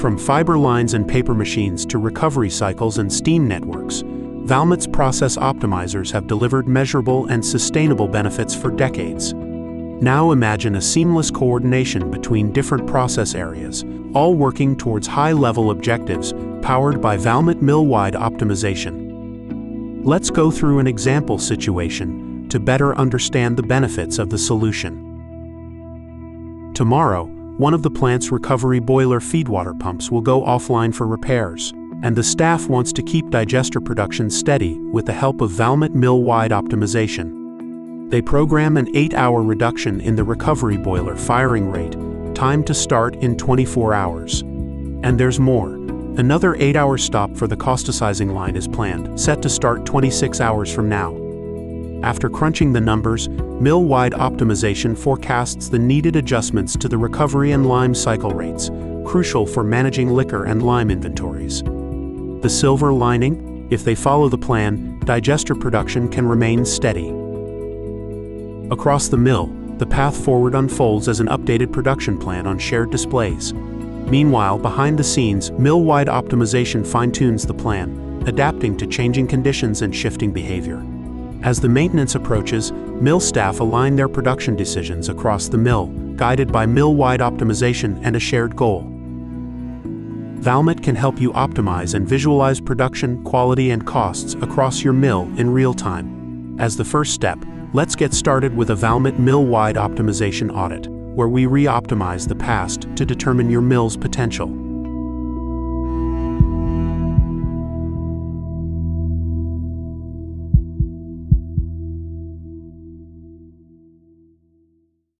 From fiber lines and paper machines to recovery cycles and steam networks, Valmet's process optimizers have delivered measurable and sustainable benefits for decades. Now imagine a seamless coordination between different process areas, all working towards high-level objectives powered by Valmet mill-wide optimization. Let's go through an example situation to better understand the benefits of the solution. Tomorrow, one of the plant's recovery boiler feedwater pumps will go offline for repairs, and the staff wants to keep digester production steady with the help of Valmet mill-wide optimization. They program an 8-hour reduction in the recovery boiler firing rate, time to start in 24 hours. And there's more. Another 8-hour stop for the causticizing line is planned, set to start 26 hours from now. After crunching the numbers, mill-wide optimization forecasts the needed adjustments to the recovery and lime cycle rates, crucial for managing liquor and lime inventories. The silver lining? If they follow the plan, digester production can remain steady. Across the mill, the path forward unfolds as an updated production plan on shared displays. Meanwhile, behind the scenes, mill-wide optimization fine-tunes the plan, adapting to changing conditions and shifting behavior. As the maintenance approaches, mill staff align their production decisions across the mill, guided by mill-wide optimization and a shared goal. Valmet can help you optimize and visualize production, quality, and costs across your mill in real time. As the first step, Let's get started with a Valmet mill-wide optimization audit, where we re-optimize the past to determine your mill's potential.